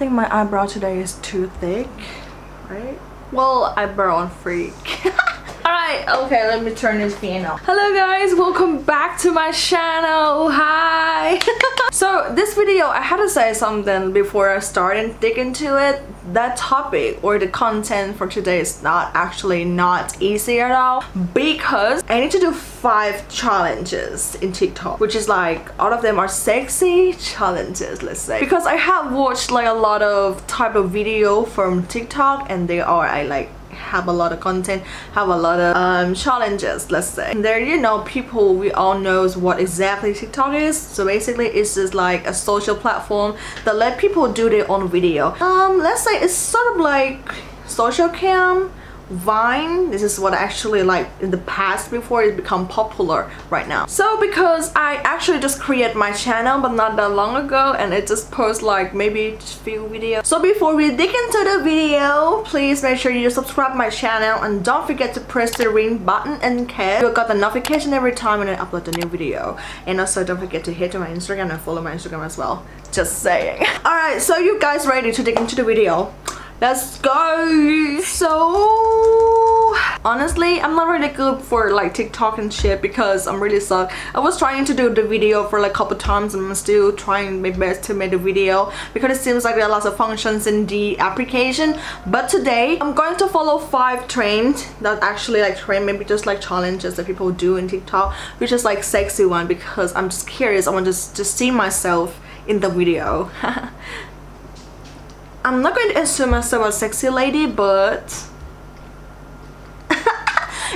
think my eyebrow today is too thick, right? Well, eyebrow on freak. Alright, okay, let me turn this fan off. Hello guys, welcome back to my channel. Hi! so this video, I had to say something before I start and dig into it. That topic or the content for today is not actually not easy at all because I need to do five challenges in TikTok which is like all of them are sexy challenges let's say because I have watched like a lot of type of video from TikTok and they are I like have a lot of content have a lot of um, challenges let's say. There you know people we all knows what exactly tiktok is. So basically it's just like a social platform that let people do their own video. Um let's say it's sort of like Socialcam Vine. This is what actually like in the past before it become popular right now. So because I actually just create my channel but not that long ago and it just post like maybe few videos. So before we dig into the video, please make sure you subscribe my channel and don't forget to press the ring button in case you got the notification every time when I upload a new video. And also don't forget to hit my Instagram and follow my Instagram as well. Just saying. Alright, so you guys ready to dig into the video? let's go so honestly i'm not really good for like tiktok and shit because i'm really suck. I was trying to do the video for like a couple times and i'm still trying my best to make the video because it seems like there are lots of functions in the application. But today i'm going to follow five trends that actually like trend maybe just like challenges that people do in tiktok which is like sexy one because i'm just curious. I want to just, just see myself in the video. I'm not going to assume myself a sexy lady, but...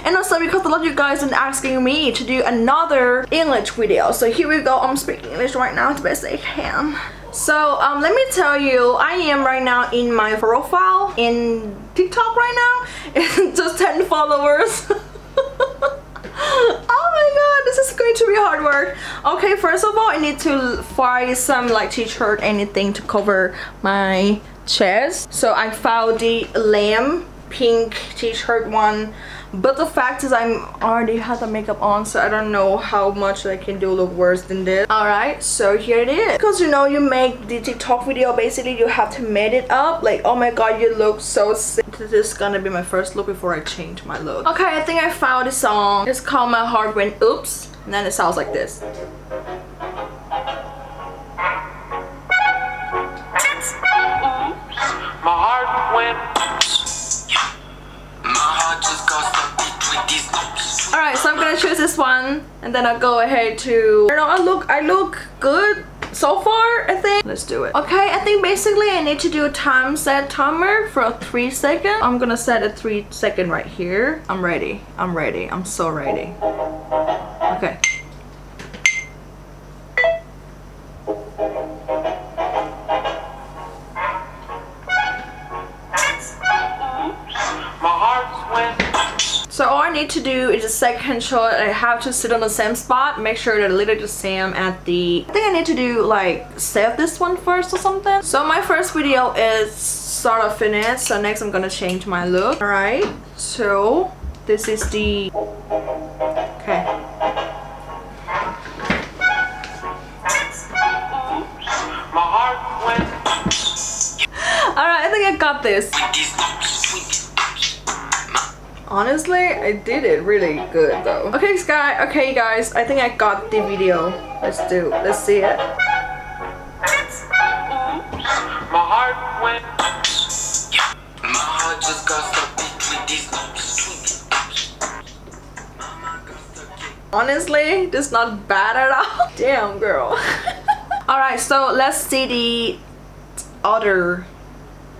and also because a lot of you guys are asking me to do another English video. So here we go, I'm speaking English right now as best I can. So um, let me tell you, I am right now in my profile in TikTok right now. It's just 10 followers. oh my god this is going to be hard work okay first of all i need to find some like t-shirt anything to cover my chest so i found the lamb pink t-shirt one. But the fact is i'm already had the makeup on so i don't know how much i can do look worse than this. All right so here it is. Because you know you make the tiktok video basically you have to make it up. Like oh my god you look so sick. This is gonna be my first look before i change my look. Okay i think i found the song. It's called my heart went oops and then it sounds like this choose this one and then I'll go ahead to I know, I look I look good so far I think. Let's do it. Okay I think basically I need to do a time set timer for three second. I'm gonna set a three second right here. I'm ready. I'm ready. I'm so ready. Okay second shot. I have to sit on the same spot. Make sure that I literally the same at the... I think I need to do like save this one first or something. So my first video is sort of finished. So next I'm gonna change my look. Alright. So this is the... Okay. Alright, I think I got this honestly I did it really good though. Okay guys okay guys. I think I got the video. Let's do let's see it. My heart went. My heart just got stuck between these honestly this is not bad at all. Damn girl. Alright so let's see the other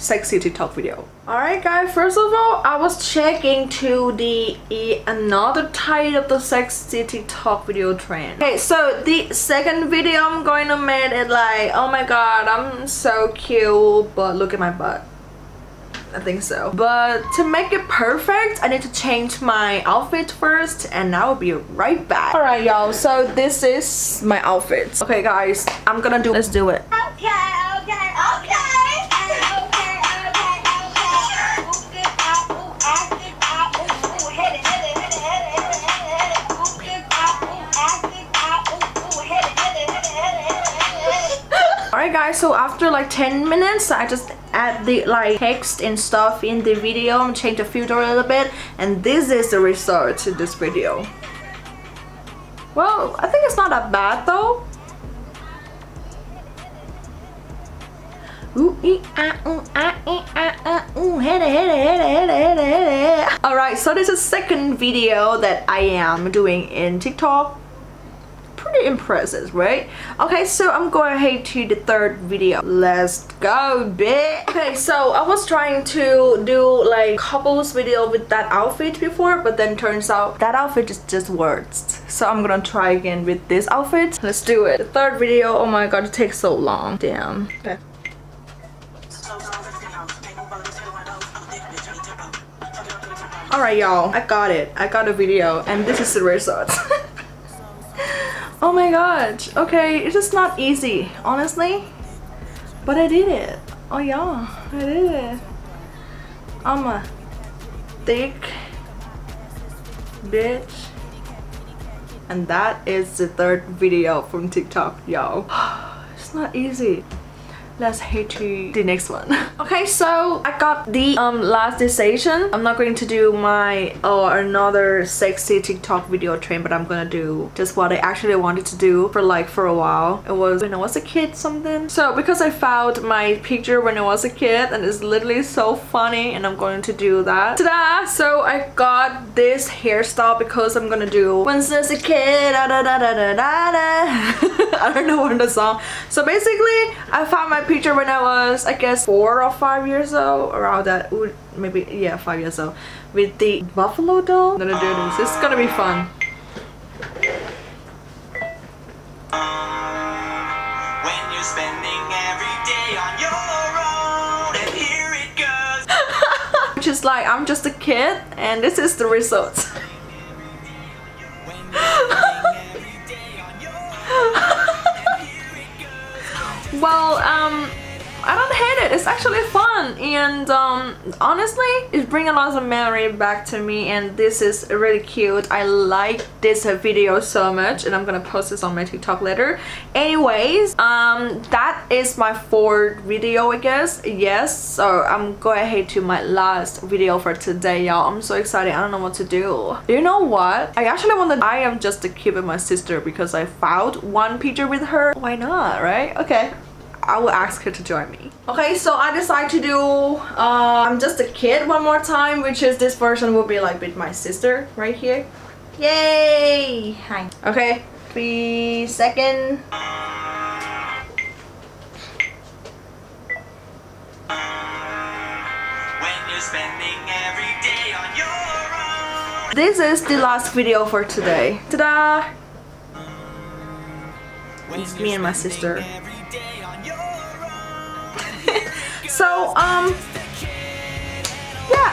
sexy TikTok video. Alright guys, first of all, I was checking to the another type of the sexy TikTok video trend. Okay, so the second video I'm going to make is like, oh my god, I'm so cute, but look at my butt. I think so. But to make it perfect, I need to change my outfit first and I will be right back. Alright y'all, so this is my outfit. Okay guys, I'm gonna do, let's do it. Okay, okay, okay. So after like 10 minutes I just add the like text and stuff in the video and change the filter a little bit and this is the result to this video. Well I think it's not that bad though. Alright, so this is second video that I am doing in TikTok pretty impressive, right? Okay, so I'm going ahead to the third video. Let's go, bitch! Okay, so I was trying to do like couples video with that outfit before, but then turns out that outfit is just words. So I'm gonna try again with this outfit. Let's do it. The third video, oh my god, it takes so long. Damn. Okay. Alright y'all, I got it. I got a video and this is the result. oh my gosh. Okay, it's just not easy, honestly. But I did it. Oh yeah, I did it. I'm a thick bitch. And that is the third video from TikTok, y'all. it's not easy let's head to the next one. Okay so i got the um last decision. I'm not going to do my or oh, another sexy tiktok video trend but i'm gonna do just what i actually wanted to do for like for a while. It was when i was a kid something. So because i found my picture when i was a kid and it's literally so funny and i'm going to do that. Ta-da! So i got this hairstyle because i'm gonna do once as a kid da, da, da, da, da, da. i don't know what the song. So basically i found my picture when I was, I guess, four or five years old, around that, maybe, yeah, five years old, with the buffalo doll. I'm gonna do this. It's gonna be fun. Which is like, I'm just a kid, and this is the result. well, um, I don't hate it. It's actually fun and um, honestly, it's bringing a lot of memory back to me and this is really cute. I like this video so much and I'm gonna post this on my TikTok later. Anyways, um, that is my fourth video I guess. Yes, so I'm going ahead to my last video for today y'all. I'm so excited. I don't know what to do. You know what? I actually want to I am just a kid with my sister because I found one picture with her. Why not, right? Okay. I will ask her to join me. Okay, so I decided to do uh, I'm just a kid one more time, which is this version will be like with my sister right here. Yay! Hi. Okay, three second. This is the last video for today. Ta-da! It's me and my sister. So, um,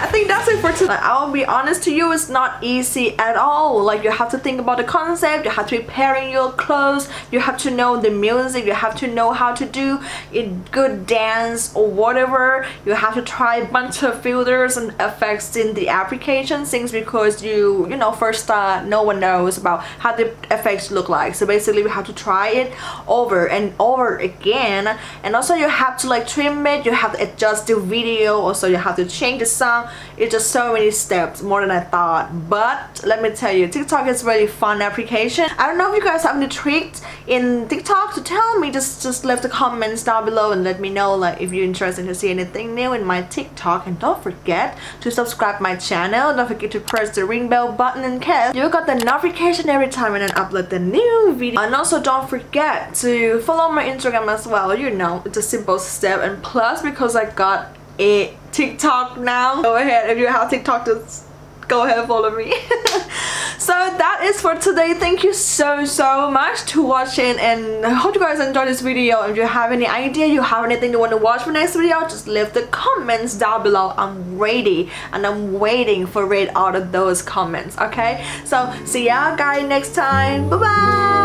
I think that's it for. I'll be honest to you, it's not easy at all. Like you have to think about the concept, you have to be pairing your clothes, you have to know the music, you have to know how to do a good dance or whatever. You have to try a bunch of filters and effects in the application things because you, you know, first start, no one knows about how the effects look like. So basically we have to try it over and over again. And also you have to like trim it, you have to adjust the video, also you have to change the song it's just so many steps more than I thought. But let me tell you TikTok is really fun application. I don't know if you guys have any tricks in TikTok to tell me just just leave the comments down below and let me know like if you're interested to see anything new in my TikTok. And don't forget to subscribe my channel. Don't forget to press the ring bell button in case you got the notification every time when I upload the new video. And also don't forget to follow my Instagram as well. You know it's a simple step. And plus because I got a TikTok now. Go ahead, if you have TikTok, just go ahead and follow me. so that is for today. Thank you so, so much to watching and I hope you guys enjoyed this video. If you have any idea, you have anything you want to watch for next video, just leave the comments down below. I'm ready and I'm waiting for read out of those comments, okay? So see y'all guys next time. Bye-bye!